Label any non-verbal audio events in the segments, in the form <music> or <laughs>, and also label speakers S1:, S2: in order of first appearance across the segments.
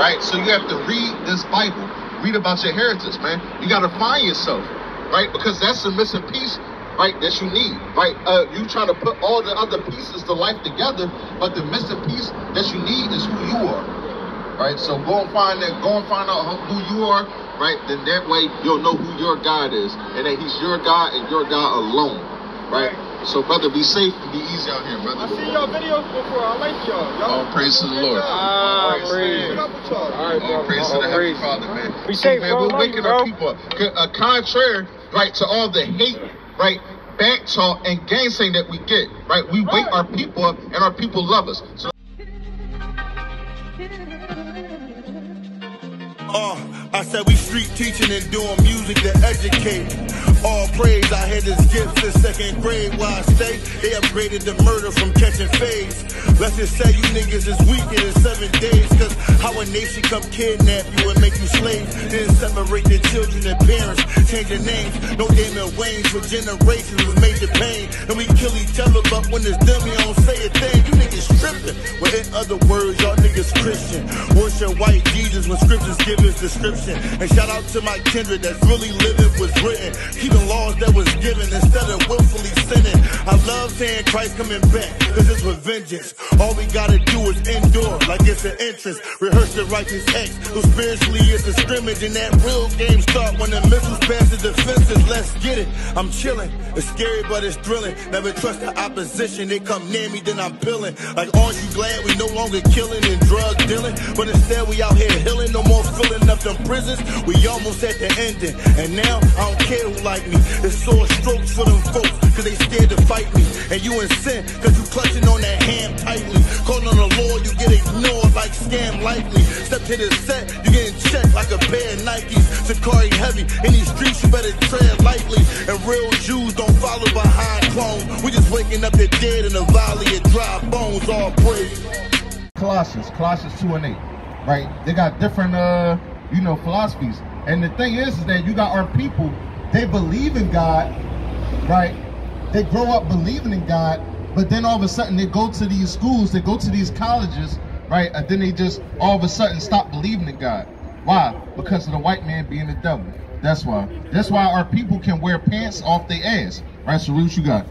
S1: right? So you have to read this Bible, read about your heritage, man. You got to find yourself, right? Because that's the missing piece, right? That you need, right? Uh, you trying to put all the other pieces to life together, but the missing piece that you need is who you are, right? So go and find that, go and find out who you are, right? Then that way you'll know who your God is, and that He's your God and your God alone, right? So, brother, be safe and be easy out here, brother.
S2: I seen y'all videos before. I like y'all. y'all
S1: praise to the Lord.
S2: Ah,
S1: All
S2: praise. What up with y'all?
S3: All right,
S1: All praise to the Heavenly. Father, man.
S3: Be safe,
S1: man,
S3: bro.
S1: We're waking
S3: you,
S1: our people up. C- Uh, contrary, right, to all the hate, right, back talk and gainsaying that we get, right? We wake our people up and our people love us. So
S4: Uh, I said we street teaching and doing music to educate. All praise, I had this gift in second grade where I stay. They upgraded the murder from catching phase. Let's just say you niggas is weaker in seven days. Cause how a nation come kidnap you and make you slaves. Then separate the children and parents, change their names. No Damon Wayne for generations was to pain. And we kill each other, but when it's done, we don't say a thing. You niggas tripping. Well, in other words, y'all niggas Christian. When scriptures give his description. And shout out to my kindred that's really living what's written. Keeping laws that was given instead of willfully sinning. I love saying Christ coming back, cause it's with vengeance. All we gotta do is endure like it's an entrance. Rehearse the righteous acts. So spiritually it's a scrimmage and that real game start when the missiles pass the defenses. Let's get it. I'm chilling. It's scary but it's thrilling. Never trust the opposition. They come near me, then I'm peeling. Like aren't you glad we no longer killing and drug dealing? But instead we out here healing. No more filling up them prisons. We almost at the ending. And now I don't care who like me. It's sore strokes for them folks. Cause they scared to fight me. And you in sin. Cause you clutching on that hand tightly. Calling on the Lord, you get ignored like scam likely. Step to the set, you getting checked like a pair of Nikes. Sicarii heavy. In these streets, you better tread lightly. And real Jews don't follow behind clones. We just waking up the dead in the valley of dry bones. All praise.
S1: Colossians, Colossians 2 and 8, right? They got different, uh, you know, philosophies. And the thing is, is that you got our people, they believe in God, right? They grow up believing in God, but then all of a sudden they go to these schools, they go to these colleges, right? And then they just all of a sudden stop believing in God. Why? Because of the white man being the devil. That's why. That's why our people can wear pants off their ass. Right, so what you got?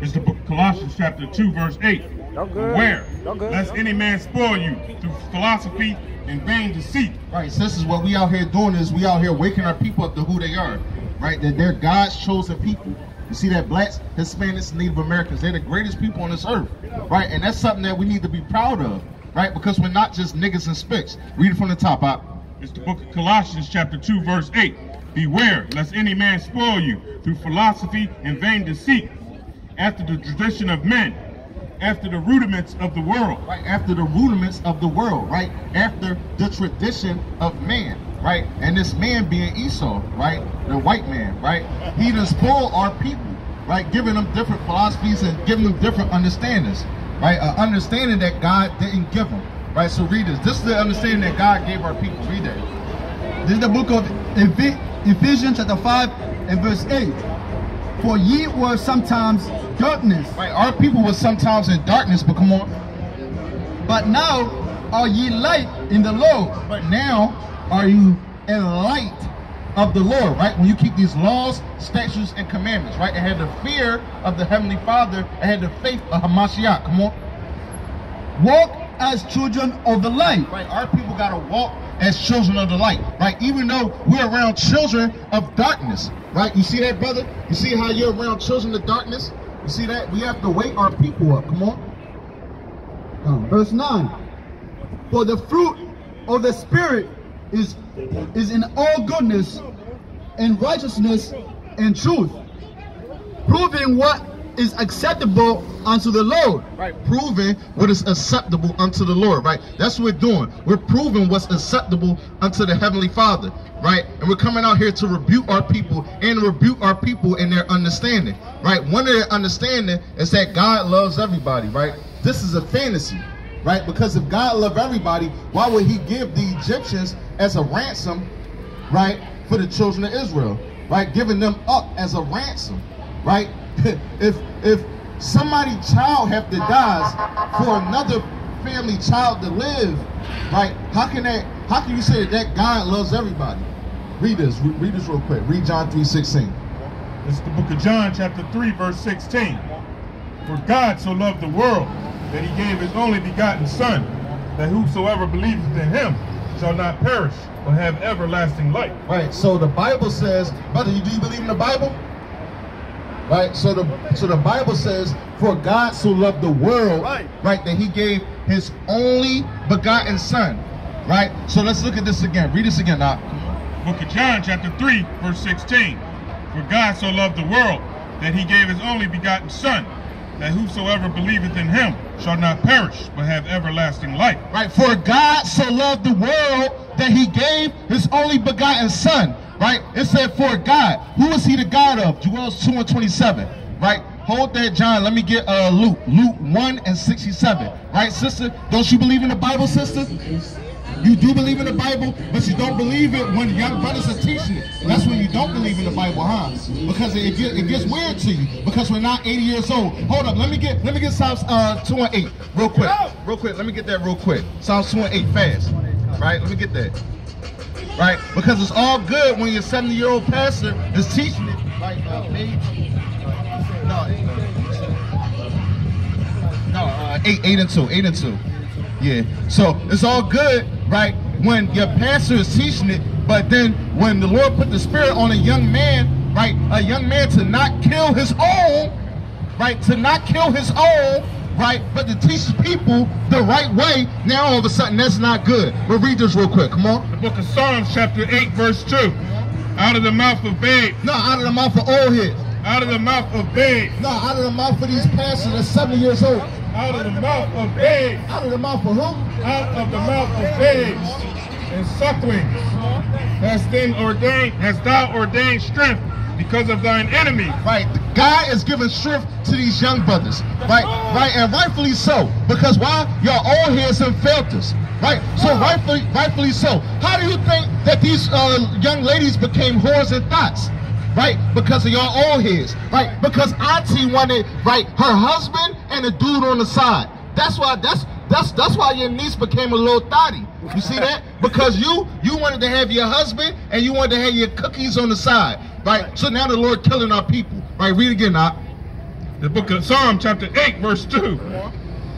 S5: It's the book Colossians chapter 2, verse 8.
S3: Y'all good.
S5: Beware,
S3: Y'all
S5: lest any man spoil you through philosophy and vain deceit.
S1: Right, so this is what we out here doing is we out here waking our people up to who they are. Right, that they're God's chosen people. You see that blacks, Hispanics, Native Americans, they're the greatest people on this earth. Right, and that's something that we need to be proud of. Right, because we're not just niggas and spicks. Read it from the top up.
S5: It's the book of Colossians chapter 2, verse 8. Beware, lest any man spoil you through philosophy and vain deceit, after the tradition of men, after the rudiments of the world.
S1: right after the rudiments of the world right after the tradition of man right? And this man being esau right? The white man right? He done spoiled our people right? Giving them different philosophies and giving them different understandings right? An understanding that god didn't give them right? So read this. This is the understanding that god gave our people. Read that.
S6: This is the book of Eph- Ephesians chapter 5 and verse 8. For ye were sometimes darkness,
S1: right our people were sometimes in darkness but come on.
S6: But now are ye light in the Lord.
S1: But now are you in light of the Lord, right? When you keep these laws, statutes, and commandments, right? It had the fear of the Heavenly Father, it had the faith of Hamashiach. Come on.
S6: Walk as children of the light.
S1: Right, our people gotta walk as children of the light, right? Even though we're around children of darkness, right? You see that, brother? You see how you're around children of darkness? You see that? We have to wake our people up. Come on.
S6: Uh, verse 9. For the fruit of the Spirit is, is in all goodness and righteousness and truth, proving what is acceptable unto the Lord.
S1: right? Proving what is acceptable unto the Lord, right? That's what we're doing. We're proving what's acceptable unto the Heavenly Father, right? And we're coming out here to rebuke our people and rebuke our people in their understanding, right? One of their understanding is that God loves everybody, right? This is a fantasy, right? Because if God loved everybody, why would He give the Egyptians as a ransom, right, for the children of Israel, right? Giving them up as a ransom, right? <laughs> if if somebody child have to die for another family child to live, right? How can that How can you say that God loves everybody? Read this. Re- read this real quick. Read John 3:16.
S5: This is the book of John, chapter 3, verse 16. For God so loved the world that he gave his only begotten Son, that whosoever believeth in him shall not perish, but have everlasting life.
S1: Right. So the Bible says, brother, you do you believe in the Bible? Right. So the so the Bible says, for God so loved the world,
S2: Right.
S1: right, that He gave His only begotten Son. Right. So let's look at this again. Read this again. Now,
S5: Book of John, chapter 3, verse 16. For God so loved the world that he gave his only begotten Son, that whosoever believeth in him shall not perish, but have everlasting life.
S1: right. For God so loved the world that He gave His only begotten Son. Right. It said, for God. Who is He the God of? Joel 2 and 27. Right. Hold that, John. Let me get uh, Luke. Luke 1 and 67. Right, sister? Don't you believe in the Bible, sister? You do believe in the Bible, but you don't believe it when young brothers are teaching it. That's when you don't believe in the Bible, huh? Because it, get, it gets weird to you. Because we're not 80 years old. Hold up, let me get let me get Psalms uh, 2 and 8 real quick. Real quick, let me get that real quick. Psalms 2 and 8 fast. Right? Let me get that. Right? Because it's all good when your 70 year old pastor is teaching it. Uh, no, no, uh, eight, eight and two, eight and two. Yeah. So it's all good, right? When your pastor is teaching it, but then when the Lord put the Spirit on a young man, right? A young man to not kill his own, right? To not kill his own, right? But to teach people the right way. Now all of a sudden that's not good. We'll read this real quick. Come on.
S5: The book of Psalms, chapter 8, verse 2. Out of the mouth of babes,
S1: No, out of the mouth of old heads.
S5: out of the mouth of babes,
S1: No, out of the mouth of these pastors that's 70 years old.
S5: out of the mouth of babes,
S1: Out of the mouth of who?
S5: Out of the mouth of babes and sucklings hast then ordained, hast thou ordained strength because of thine enemy.
S1: Right. God is giving strength to these young brothers. Right. Right. And rightfully so. Because why? Y'all all have failed us. Right. So rightfully, rightfully so. How do you think that these uh, young ladies became whores and thoughts? Right. Because of y'all all heads. Right. Because Auntie wanted right her husband and a dude on the side. That's why. That's that's that's why your niece became a little thotty. You see that? Because you you wanted to have your husband and you wanted to have your cookies on the side. Right. So now the Lord killing our people. Right. Read again now.
S5: The book of Psalm, chapter 8, verse 2.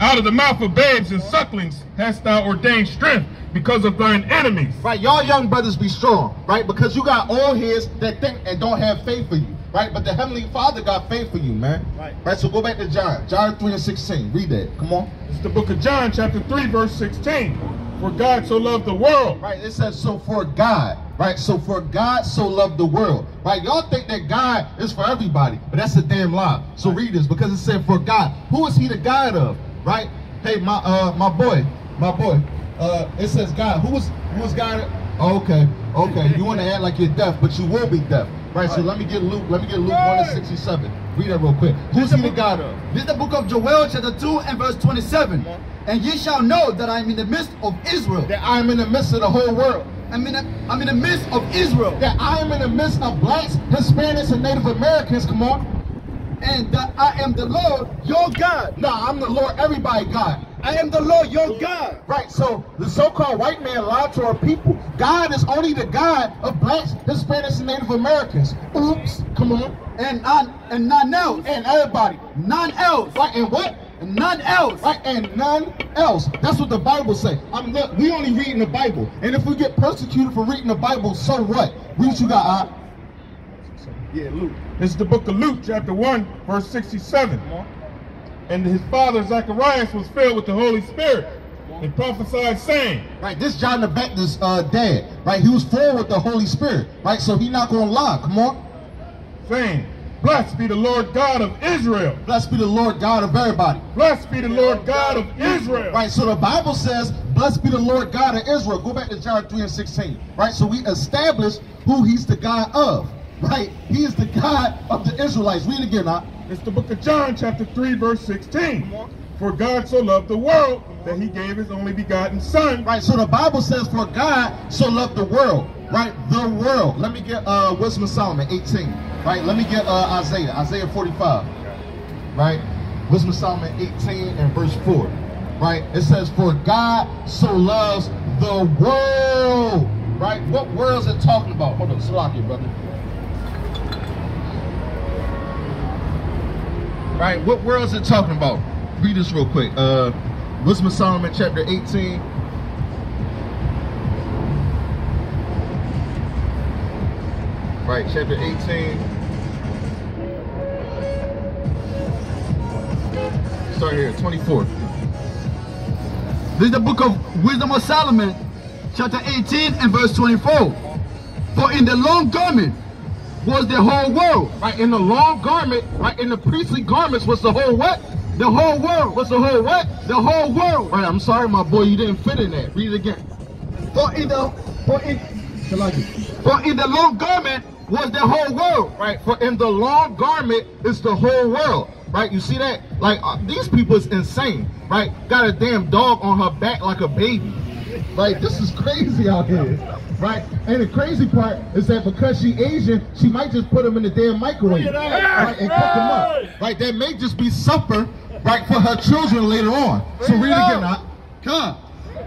S5: Out of the mouth of babes and sucklings hast thou ordained strength because of thine enemies.
S1: Right, y'all young brothers be strong, right? Because you got old heads that think and don't have faith for you, right? But the Heavenly Father got faith for you, man.
S2: Right.
S1: Right, so go back to John. John 3 and 16. Read that. Come on.
S5: It's the book of John, chapter 3, verse 16. For God so loved the world.
S1: Right, it says, so for God, right? So for God so loved the world, right? Y'all think that God is for everybody, but that's a damn lie. So read this because it said, for God. Who is he the God of, right? Hey, my uh, my boy, my boy. Uh, it says God. Who was who was God? Okay, okay. You want to act like you're deaf, but you will be deaf, right? So let me get Luke. Let me get Luke one and sixty-seven. Read that real quick. Who's he the God of?
S6: This is the book of Joel, chapter 2 and verse 27. And ye shall know that I am in the midst of Israel.
S1: That I am in the midst of the whole world.
S6: I'm in the, I'm in the midst of Israel.
S1: That I am in the midst of blacks, Hispanics, and Native Americans. Come on.
S6: And that I am the Lord your God.
S1: No, I'm the Lord, everybody God.
S6: I am the Lord your God.
S1: Right, so the so-called white man lied to our people. God is only the God of blacks, Hispanics, and Native Americans. Oops, come on.
S6: And none, and none else.
S1: And everybody.
S6: None else.
S1: Right, and what?
S6: And none else.
S1: Right, and none else. That's what the Bible say. I'm look, we only reading the Bible. And if we get persecuted for reading the Bible, so what? Read what you got, Art.
S5: Yeah, Luke. This is the book of Luke, chapter 1, verse 67. And his father Zacharias was filled with the Holy Spirit and prophesied, saying,
S1: Right, this John the Baptist uh, dad, right? He was full with the Holy Spirit, right? So he not gonna lie. Come on.
S5: saying, Blessed be the Lord God of Israel.
S1: Blessed be the Lord God of everybody.
S5: Blessed be the Lord God of Israel.
S1: Right, so the Bible says, Blessed be the Lord God of Israel. Go back to John 3 and 16. Right, so we establish who he's the God of. Right, he is the God of the Israelites. Read it again, now.
S5: It's the book of John, chapter 3, verse 16. For God so loved the world that he gave his only begotten Son.
S1: Right, so the Bible says, For God so loved the world. Right, the world. Let me get uh Wisdom of Solomon 18. Right, let me get uh Isaiah, Isaiah 45. Right, Wisdom of Solomon 18 and verse 4. Right, it says, For God so loves the world, right? What world is it talking about? Hold on, Salaki, brother. Right, what world is it talking about? Read this real quick. Uh, Wisdom of Solomon, chapter 18. Right, chapter 18. Start here, 24.
S6: This is the book of Wisdom of Solomon, chapter 18 and verse 24. For in the long garment was the whole world.
S1: Right, in the long garment, right, in the priestly garments was the whole what?
S6: The whole world.
S1: What's the whole what?
S6: The whole world.
S1: Right, I'm sorry, my boy, you didn't fit in that. Read it again.
S6: For in the for in for in the long garment was the whole world.
S1: Right, for in the long garment is the whole world. Right, you see that? Like, uh, these people is insane. Right, got a damn dog on her back like a baby. Like, this is crazy out here. Right, and the crazy part is that because she Asian, she might just put them in the damn microwave. Right, and cook them up. Right, that may just be supper, right, for her children later on. So read again, Doc.
S6: Come.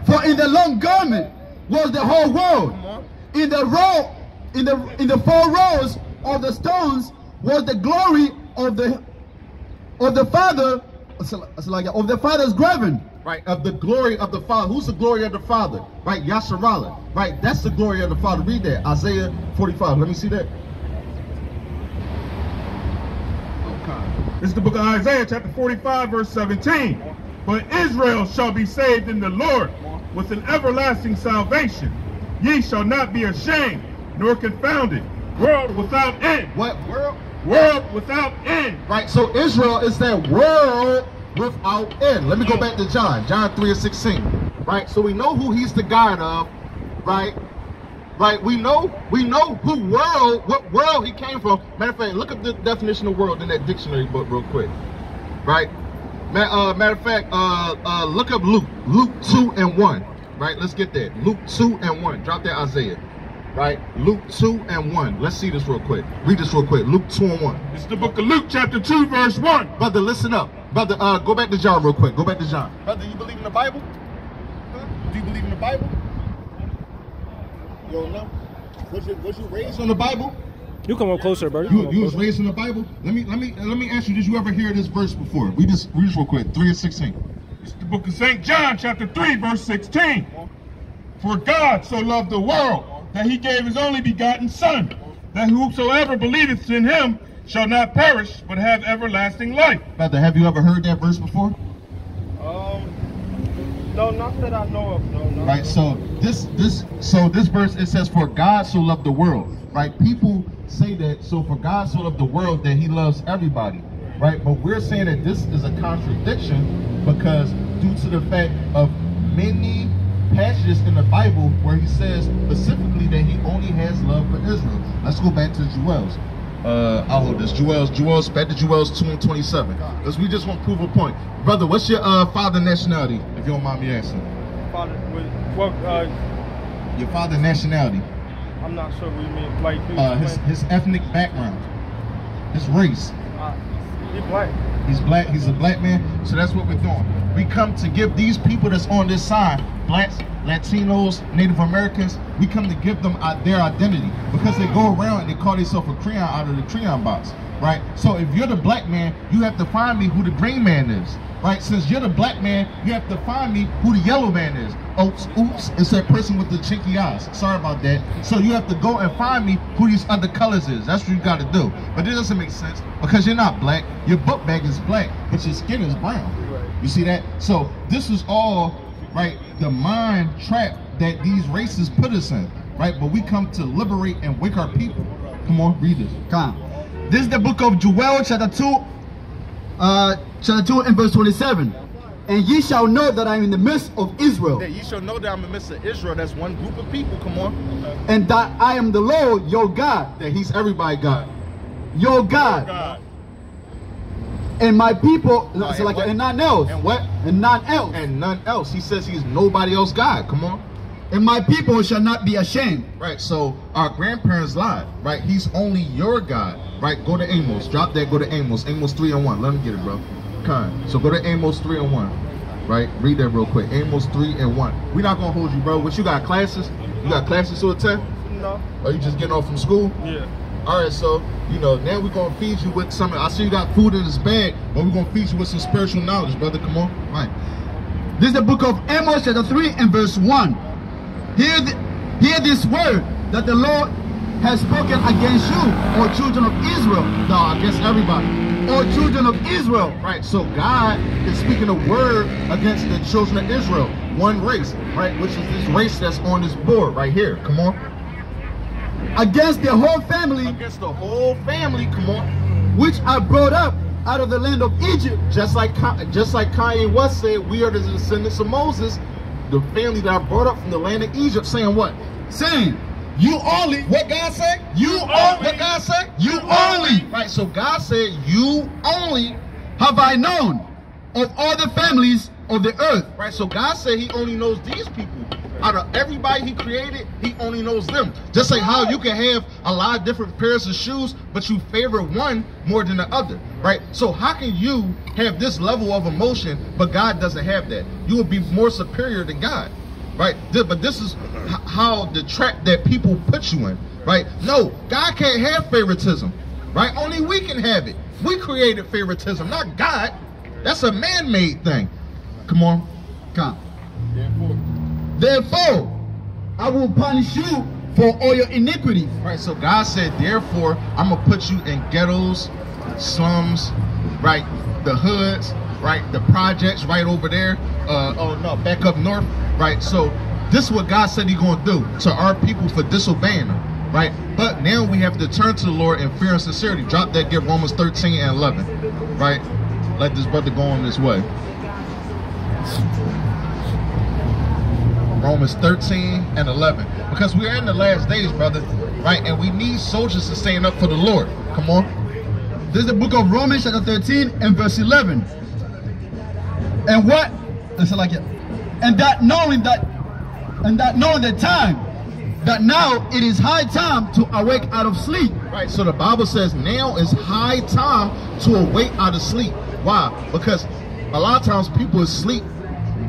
S6: For in the long garment was the whole world. In the row, in the in the four rows of the stones was the glory of the of the father of the father's graven.
S1: right, of the glory of the Father. Who's the glory of the Father? Right, Yasharala. Right, that's the glory of the Father. Read that, Isaiah 45. Let me see that.
S5: This is the book of Isaiah, chapter 45, verse 17. But Israel shall be saved in the Lord with an everlasting salvation. Ye shall not be ashamed, nor confounded. World without end.
S1: What world?
S5: World without end.
S1: Right, so Israel is that world without end. Let me go back to John, John 3 and 16. Right, so we know who he's the God of, right? Right, we know we know who world, what world he came from. Matter of fact, look up the definition of world in that dictionary book real quick. Right? Uh, matter of fact, uh, uh, look up Luke, Luke 2 and 1. Right, let's get that. Luke 2 and 1. Drop that Isaiah. Right, Luke 2 and 1. Let's see this real quick. Read this real quick. Luke 2 and 1.
S5: It's the book of Luke, chapter 2, verse 1.
S1: Brother, listen up. Brother, uh, go back to John real quick. Go back to John. Brother, you believe in the Bible? Huh? Do you believe in the Bible? You don't know? Was you, was you raised on the Bible?
S3: You come up closer, brother.
S1: You, you was raised in the Bible? Let me let me let me ask you, did you ever hear this verse before? Read this read this real quick. 3 and 16.
S5: It's the book of St. John, chapter 3, verse 16. For God so loved the world that he gave his only begotten Son, that whosoever believeth in him shall not perish, but have everlasting life.
S1: Brother, have you ever heard that verse before?
S2: Um, no, not that I know of. No, no.
S1: Right. So this this so this verse it says, "For God so loved the world." Right. People say that. So for God so loved the world that He loves everybody. Right. But we're saying that this is a contradiction because due to the fact of many passages in the Bible where He says specifically that He only has love for Israel. Let's go back to Joel's. Uh, I'll hold this. Joel's, Joel's, back to Joel's 2 and 27. Because we just want to prove a point. Brother, what's your uh, father nationality, if you don't mind me asking?
S2: Father, what, uh,
S1: Your father nationality,
S2: I'm not sure what you mean. Like,
S1: uh, his his ethnic background, his race.
S2: uh, he black.
S1: He's black. He's a black man. So that's what we're doing. We come to give these people that's on this side, blacks, Latinos, Native Americans. We come to give them their identity because they go around and they call themselves a crayon out of the crayon box, right? So if you're the black man, you have to find me who the green man is, right? Since you're the black man, you have to find me who the yellow man is. Oops, oops, it's that person with the chinky eyes. Sorry about that. So you have to go and find me who these other colors is. That's what you got to do. But it doesn't make sense because you're not black. Your book bag is black, but your skin is brown. You see that? So this is all right. The mind trap that these races put us in, right? But we come to liberate and wake our people. Come on, read this.
S6: Come. This is the book of Joel, chapter 2, uh, chapter 2 and verse 27. And ye shall know that I am in the midst of Israel,
S1: That ye shall know that I'm in the midst of Israel. That's one group of people. Come on.
S6: and that I am the Lord your God,
S1: That he's everybody God.
S6: your God,
S5: God.
S6: and my people,
S1: No,
S6: so
S1: and
S6: like,
S1: what?
S6: and none else,
S1: And what?
S6: And none else.
S1: And none else. He says he's nobody else God. Come on.
S6: And my people shall not be ashamed.
S1: Right, so our grandparents lied, right? He's only your God, right? Go to Amos, drop that, go to Amos, Amos 3 and 1. Let me get it, bro. Kind. So go to Amos 3 and 1. Right? Read that real quick. Amos 3 and 1. We're not gonna hold you, bro. What you got classes? You got classes to attend?
S2: No.
S1: Or you just getting off from school?
S2: Yeah.
S1: All right, so you know now we're gonna feed you with some. I see you got food in this bag, but we're gonna feed you with some spiritual knowledge, brother. Come on, right?
S6: This is the book of Amos, chapter 3, and verse 1. Hear, hear this word that the Lord has spoken against you, or children of Israel.
S1: No, against everybody.
S6: Or children of Israel.
S1: Right. So God is speaking a word against the children of Israel, one race, right? Which is this race that's on this board right here. Come on.
S6: Against the whole family,
S1: Against the whole family. Come on.
S6: which I brought up out of the land of Egypt.
S1: Just like Ka- just like Kanye West said, we are the descendants of Moses, the family that I brought up from the land of Egypt. Saying what?
S6: saying, You only,
S1: What God said?
S6: You
S1: only.
S6: only.
S1: What God said?
S6: You only.
S1: Right. So God said, you only.
S6: have I known of all the families of the earth.
S1: Right. So God said He only knows these people. Out of everybody He created, He only knows them. Just like how you can have a lot of different pairs of shoes, but you favor one more than the other. Right. So how can you have this level of emotion, but God doesn't have that? You would be more superior than God. Right. But this is how the trap that people put you in. Right. No, God can't have favoritism. Right. Only we can have it. We created favoritism, not God. That's a man-made thing. Come on.
S6: Come. Therefore, I will punish you for all your iniquities.
S1: Right, so God said, therefore, I'm gonna put you in ghettos, slums, right, the hoods, right, the projects right over there. Uh, oh no, back up north, right. So this is what God said He gonna do to our people for disobeying Him, right. But now we have to turn to the Lord in fear and sincerity. Drop that, get Romans 13 and 11, right. Let this brother go on this way. Romans 13 and 11. Because we're in the last days, brother, right? And we need soldiers to stand up for the Lord. Come on.
S6: This is the book of Romans, chapter 13, and verse 11. And what? Listen like it. And that knowing that, and that knowing the time, that now it is high time to awake out of sleep.
S1: Right. So the Bible says now is high time to awake out of sleep. Why? Because a lot of times people sleep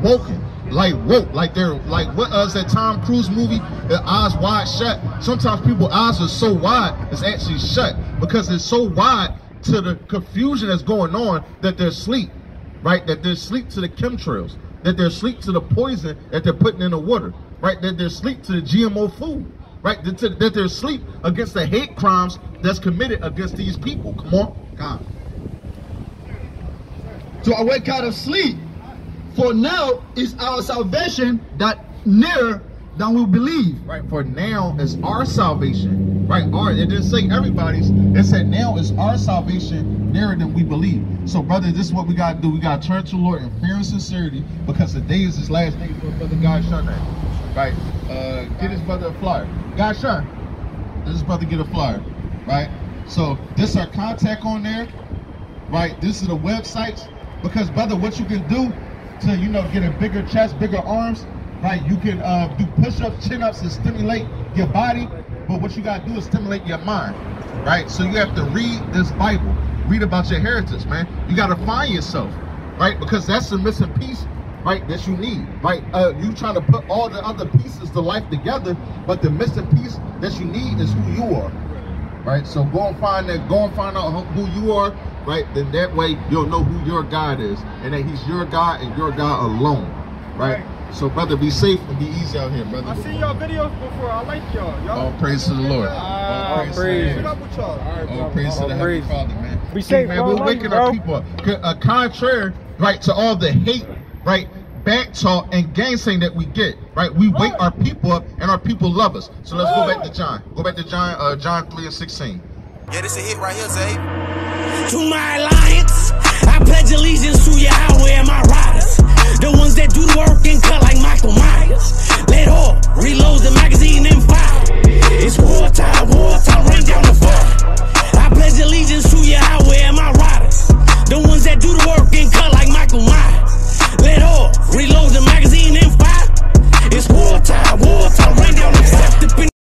S1: woken. Like woke, like they're like what uh, that Tom Cruise movie? The eyes wide shut. Sometimes people's eyes are so wide, it's actually shut because it's so wide to the confusion that's going on that they're asleep, right? That they're asleep to the chemtrails, that they're asleep to the poison that they're putting in the water, right? That they're asleep to the GMO food, right? That, that that they're asleep against the hate crimes that's committed against these people. Come on, God.
S6: I wake out of sleep. For now is our salvation that nearer than we believe.
S1: Right, for now is our salvation. Right, our it didn't say everybody's. It said now is our salvation nearer than we believe. So, brother, this is what we gotta do. We gotta turn to the Lord in fear and sincerity because the day is his last day for brother God Shun. Right. Uh get his brother a flyer. God Shun. Let his brother get a flyer. Right? So this our contact on there. Right? This is the websites. Because brother, what you can do to you know get a bigger chest, bigger arms, right? You can uh, do push-ups, chin-ups, and stimulate your body. But what you gotta do is stimulate your mind, right? So you have to read this Bible, read about your heritage, man. You gotta find yourself, right? Because that's the missing piece, right? That you need, right? Uh, you trying to put all the other pieces to life together, but the missing piece that you need is who you are, right? So go and find that. Go and find out who who you are, right? Then that way you'll know who your God is, and that He's your God and your God alone, right? So brother, be safe and be easy out here, brother.
S2: I seen y'all videos before. I like y'all. Y'all.
S1: All praise to the Lord.
S2: Ah,
S1: All praise to
S2: praise.
S1: the
S2: What
S1: Lord.
S2: up with y'all?
S1: All praise to the Heavenly. Father, man.
S2: Be safe,
S1: man.
S2: bro.
S1: We're waking
S2: you,
S1: our people up. Uh, contrary, right, to all the hate, right, Back talk and gainsaying that we get, right? We wake our people up and our people love us. So let's go back to John. Go back to John, uh, John 3 and 16.
S3: Yeah, this a hit right here, Zay.
S7: To my alliance, I pledge allegiance to Yahweh and my riders. The ones that do the work and cut like Michael Myers. Let off, reloads the magazine and fire. It's war time, war time, rain down the fire. I pledge allegiance to Yahweh and my riders. The ones that do the work and cut like Michael Myers. Let off. Reload the magazine.